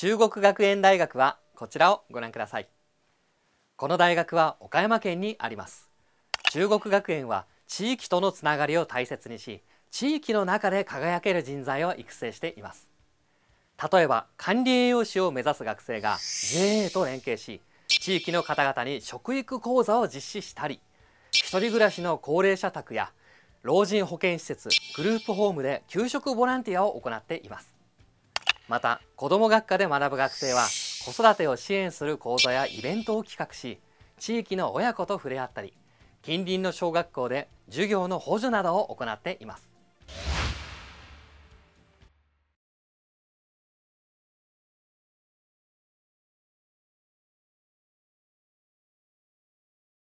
中国学園大学はこちらをご覧ください。この大学は岡山県にあります。中国学園は地域とのつながりを大切にし地域の中で輝ける人材を育成しています。例えば管理栄養士を目指す学生が JA と連携し地域の方々に食育講座を実施したり一人暮らしの高齢者宅や老人保健施設グループホームで給食ボランティアを行っています。また子ども学科で学ぶ学生は子育てを支援する講座やイベントを企画し地域の親子と触れ合ったり近隣の小学校で授業の補助などを行っています。